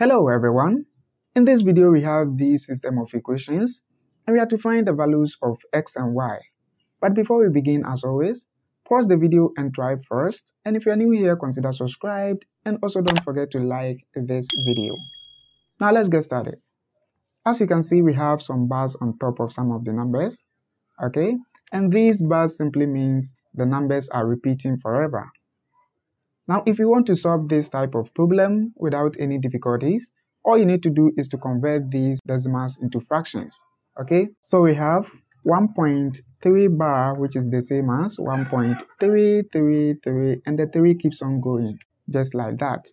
Hello everyone. In this video we have the system of equations and we are to find the values of x and y. But before we begin as always, pause the video and try first and if you are new here consider subscribed and also don't forget to like this video. Now let's get started. As you can see we have some bars on top of some of the numbers, okay? And these bars simply means the numbers are repeating forever. Now, if you want to solve this type of problem without any difficulties, all you need to do is to convert these decimals into fractions. Okay, so we have 1.3 bar, which is the same as 1.333, and the 3 keeps on going, just like that.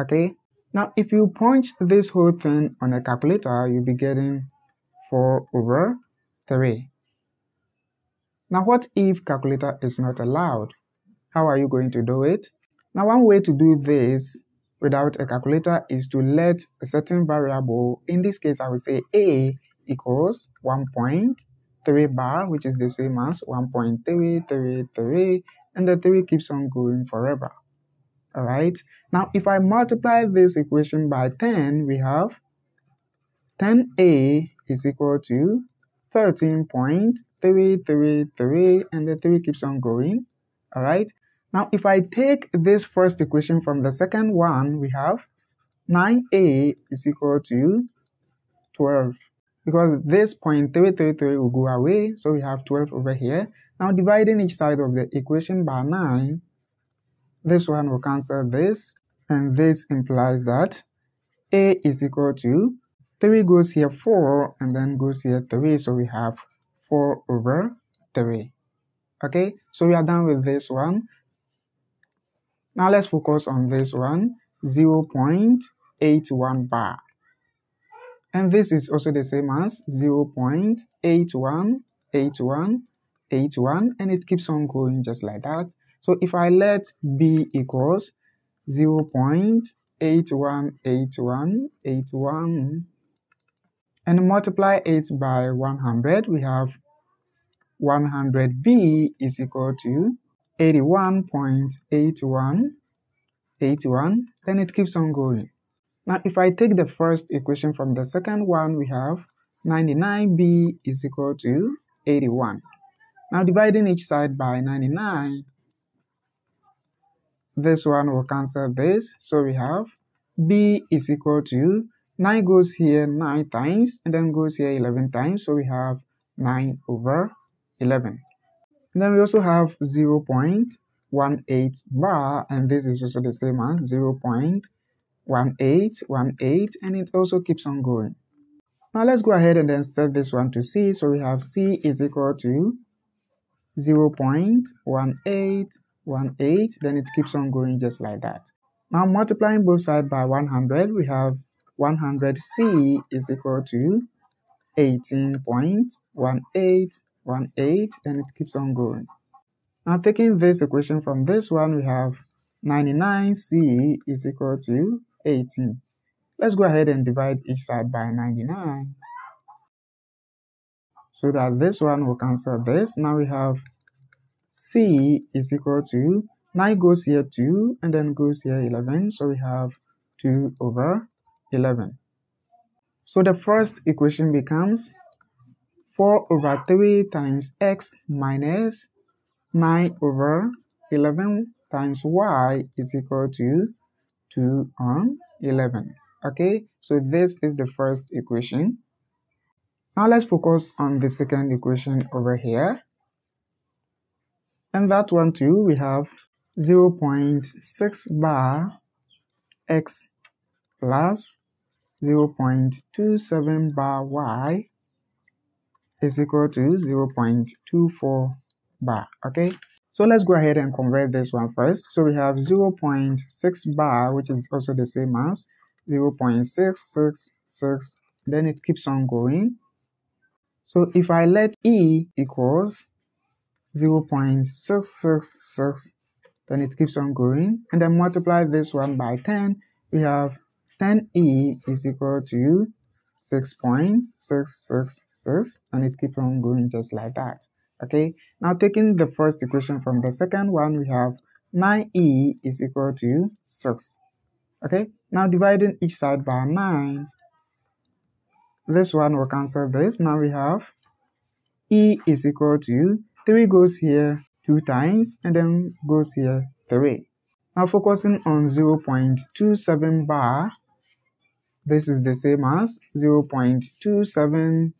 Okay, now if you punch this whole thing on a calculator, you'll be getting 4 over 3. Now, what if calculator is not allowed? How are you going to do it? Now, one way to do this without a calculator is to let a certain variable, in this case, I will say a equals 1.3 bar, which is the same as 1.333, and the 3 keeps on going forever. Alright, now if I multiply this equation by 10, we have 10a is equal to 13.333, and the 3 keeps on going. Alright, now, if I take this first equation from the second one, we have 9a is equal to 12 because this 0.333 will go away, so we have 12 over here. Now, dividing each side of the equation by 9, this one will cancel this, and this implies that a is equal to 3 goes here 4, and then goes here 3, so we have 4 over 3. Okay, so we are done with this one. Now let's focus on this one, 0.81 bar. And this is also the same as 0.818181 and it keeps on going just like that. So if I let b equals 0.818181 and multiply it by 100, we have 100b is equal to 81.81 81 then it keeps on going. Now if I take the first equation from the second one we have 99b is equal to 81 now dividing each side by 99 this one will cancel this. So we have b is equal to 9 goes here 9 times and then goes here 11 times. So we have 9 over 11 and then we also have 0 0.18 bar and this is also the same as 0 0.1818 and it also keeps on going. Now let's go ahead and then set this one to C. So we have C is equal to 0 0.1818 then it keeps on going just like that. Now multiplying both sides by 100 we have 100C is equal to 18.18 1, 8, then it keeps on going. Now taking this equation from this one, we have 99c is equal to 18. Let's go ahead and divide each side by 99. So that this one will cancel this. Now we have c is equal to 9 goes here 2 and then goes here 11. So we have 2 over 11. So the first equation becomes 4 over 3 times x minus 9 over 11 times y is equal to 2 on 11. Okay, so this is the first equation. Now let's focus on the second equation over here. And that one too, we have 0 0.6 bar x plus 0 0.27 bar y is equal to 0.24 bar okay? So let's go ahead and convert this one first. So we have 0.6 bar which is also the same as 0.666 then it keeps on going. So if I let E equals 0.666 then it keeps on going. And then multiply this one by 10 we have 10E is equal to 6.666 and it keeps on going just like that okay now taking the first equation from the second one we have 9e is equal to 6 Okay, now dividing each side by 9, this one will cancel this. Now we have E is equal to 3 goes here 2 times and then goes here 3. Now focusing on 0.27 bar, this is the same as 0.2727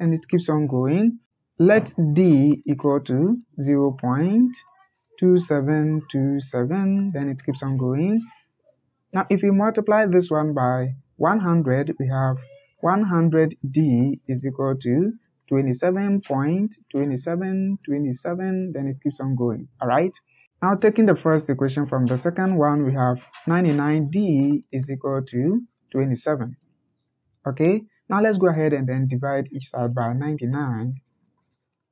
and it keeps on going. Let D equal to 0.2727, then it keeps on going. Now if we multiply this one by 100, we have 100D is equal to 27.2727, then it keeps on going, all right? Now taking the first equation from the second one, we have 99d is equal to 27. Okay, now let's go ahead and then divide each side by 99.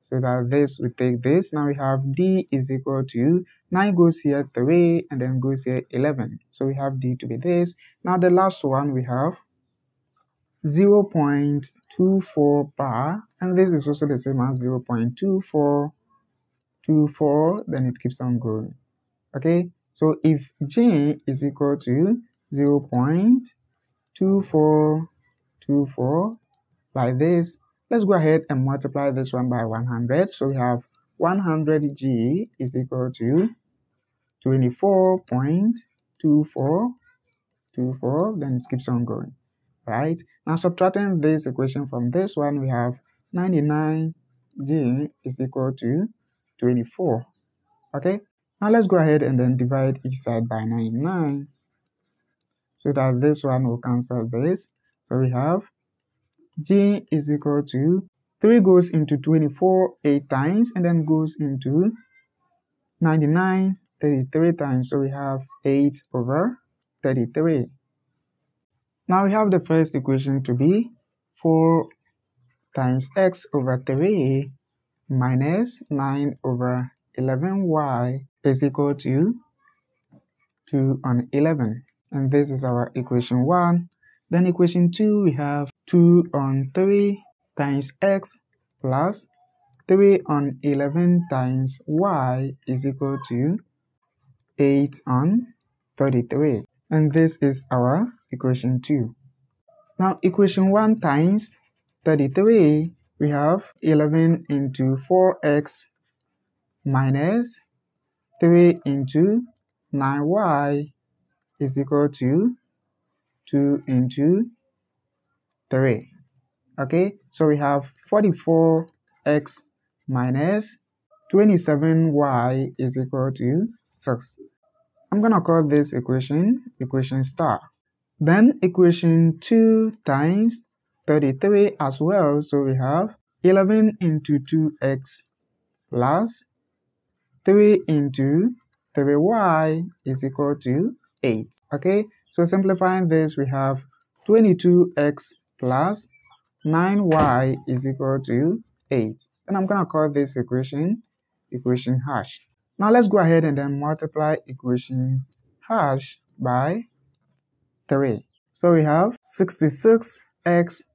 So that this we take this. Now we have d is equal to 9 goes here 3 and then goes here 11. So we have d to be this. Now the last one we have 0 0.24 bar and this is also the same as 0 0.24 2, 4, then it keeps on going. Okay, so if J is equal to 0 0.2424 like this, let's go ahead and multiply this one by 100. So we have 100G is equal to 24.2424, then it keeps on going. Right? Now subtracting this equation from this one, we have 99G is equal to 24. Okay, now let's go ahead and then divide each side by 99 so that this one will cancel this. So we have G is equal to 3 goes into 24 8 times and then goes into 99 33 times. So we have 8 over 33. Now we have the first equation to be 4 times x over 3 minus 9 over 11y is equal to 2 on 11 and this is our equation 1 then equation 2 we have 2 on 3 times x plus 3 on 11 times y is equal to 8 on 33 and this is our equation 2 now equation 1 times 33 we have 11 into 4x minus 3 into 9y is equal to 2 into 3. Okay, so we have 44x minus 27y is equal to 6. I'm to call this equation equation star. Then equation 2 times 33 as well. So we have 11 into 2x plus 3 into 3y is equal to 8. Okay, so simplifying this, we have 22x plus 9y is equal to 8. And I'm going to call this equation equation hash. Now let's go ahead and then multiply equation hash by 3. So we have 66x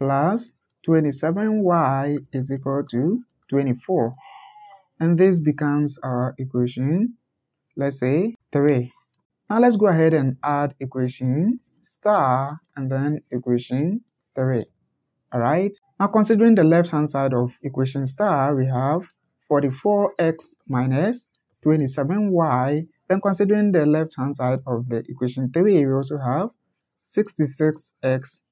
plus 27y is equal to 24. And this becomes our equation, let's say 3. Now let's go ahead and add equation star and then equation 3. Alright, now considering the left hand side of equation star, we have 44x minus 27y. Then considering the left hand side of the equation 3, we also have 66x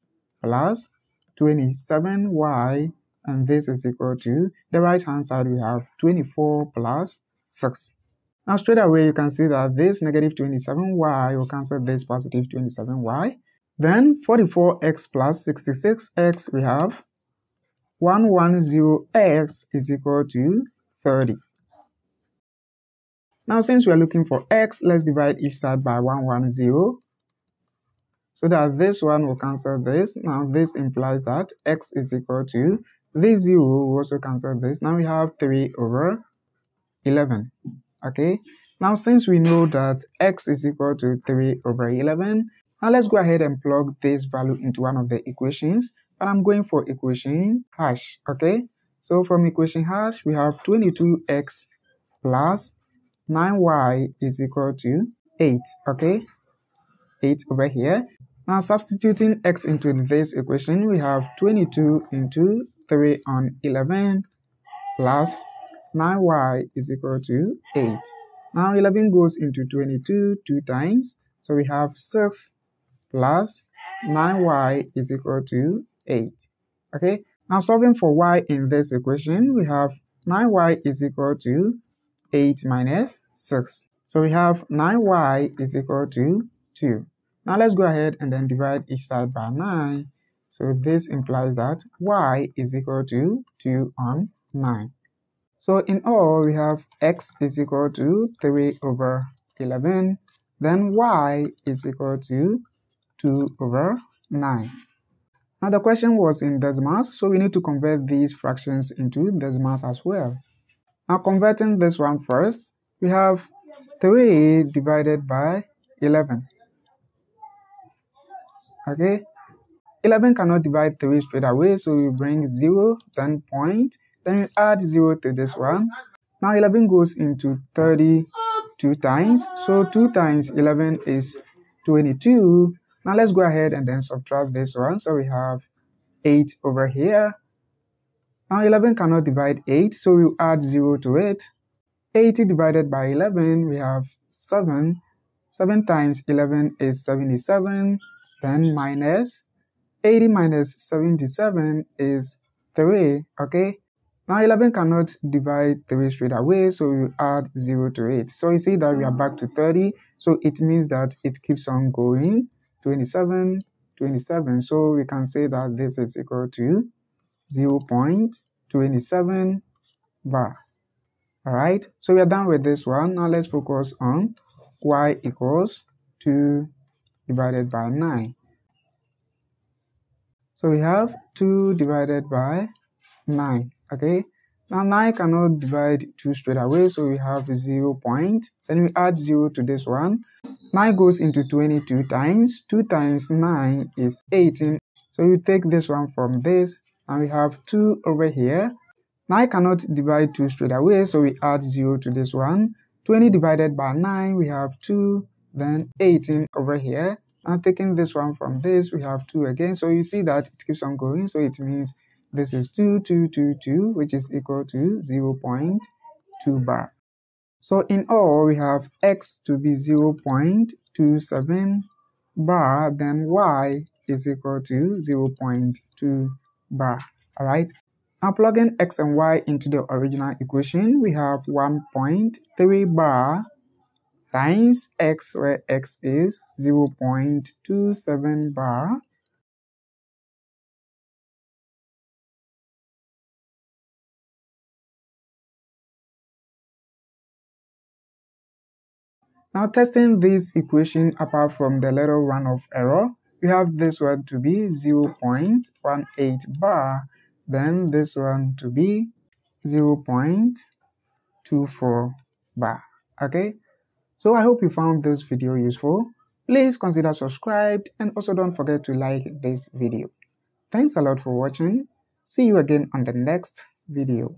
plus 27y and this is equal to the right hand side we have 24 plus 6. Now straight away you can see that this negative 27y will cancel this positive 27y. Then 44x plus 66x we have 110x is equal to 30. Now since we are looking for x, let's divide each side by 110 so that this one will cancel this. Now this implies that x is equal to this 0 will also cancel this. Now we have 3 over 11. Okay. Now since we know that x is equal to 3 over 11, now let's go ahead and plug this value into one of the equations. But I'm going for equation hash. Okay. So from equation hash, we have 22x plus 9y is equal to 8. Okay. 8 over here. Now substituting x into this equation, we have 22 into 3 on 11 plus 9y is equal to 8. Now 11 goes into 22 two times, so we have 6 plus 9y is equal to 8. Okay, now solving for y in this equation, we have 9y is equal to 8 minus 6. So we have 9y is equal to 2. Now let's go ahead and then divide each side by 9. So this implies that y is equal to 2 on 9. So in all, we have x is equal to 3 over 11. Then y is equal to 2 over 9. Now the question was in decimals, so we need to convert these fractions into decimals as well. Now converting this one first, we have 3 divided by 11. Okay, 11 cannot divide 3 straight away, so we bring 0, then point, then we add 0 to this one. Now 11 goes into 32 times, so 2 times 11 is 22. Now let's go ahead and then subtract this one. So we have 8 over here. Now 11 cannot divide 8, so we'll add 0 to it. 80 divided by 11, we have 7. 7 times 11 is 77. Then minus 80 minus 77 is 3, okay? Now 11 cannot divide 3 straight away, so we add 0 to it. So you see that we are back to 30, so it means that it keeps on going. 27, 27. So we can say that this is equal to 0 0.27 bar. Alright, so we are done with this one. Now let's focus on y equals 2 divided by 9. So we have 2 divided by 9. Okay, now 9 cannot divide 2 straight away, so we have 0 point. Then we add 0 to this one. 9 goes into 22 times. 2 times 9 is 18. So we take this one from this, and we have 2 over here. 9 cannot divide 2 straight away, so we add 0 to this one. 20 divided by 9, we have 2, then 18 over here. And taking this one from this, we have 2 again. So you see that it keeps on going, so it means this is 2, 2, 2, 2, which is equal to 0 0.2 bar. So in all, we have x to be 0 0.27 bar, then y is equal to 0 0.2 bar. Alright, now plugging x and y into the original equation, we have 1.3 bar times x where x is 0 0.27 bar Now testing this equation apart from the little run of error, we have this one to be 0.18 bar, then this one to be 0.24 bar. Okay, so I hope you found this video useful. Please consider subscribed and also don't forget to like this video. Thanks a lot for watching. See you again on the next video.